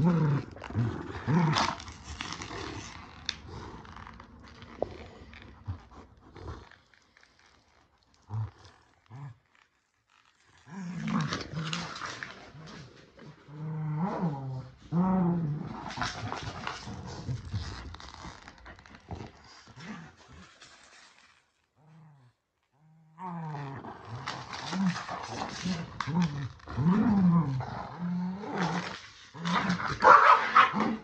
う Mm-hmm.